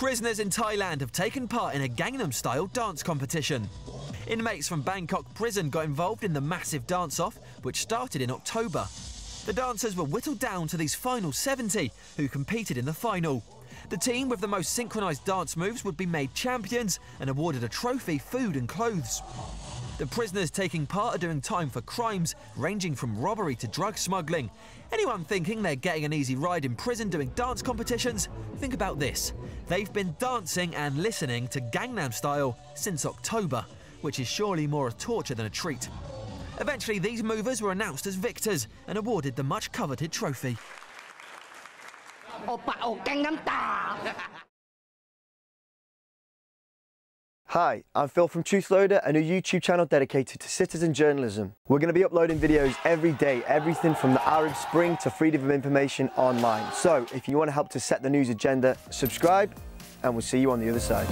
Prisoners in Thailand have taken part in a Gangnam Style dance competition. Inmates from Bangkok prison got involved in the massive dance-off, which started in October. The dancers were whittled down to these final 70, who competed in the final. The team with the most synchronised dance moves would be made champions and awarded a trophy, food and clothes. The prisoners taking part are doing time for crimes ranging from robbery to drug smuggling. Anyone thinking they're getting an easy ride in prison doing dance competitions? Think about this. They've been dancing and listening to Gangnam Style since October, which is surely more a torture than a treat. Eventually, these movers were announced as victors and awarded the much coveted trophy. Hi, I'm Phil from Truthloader, a new YouTube channel dedicated to citizen journalism. We're going to be uploading videos every day, everything from the Arab Spring to freedom of information online. So if you want to help to set the news agenda, subscribe and we'll see you on the other side.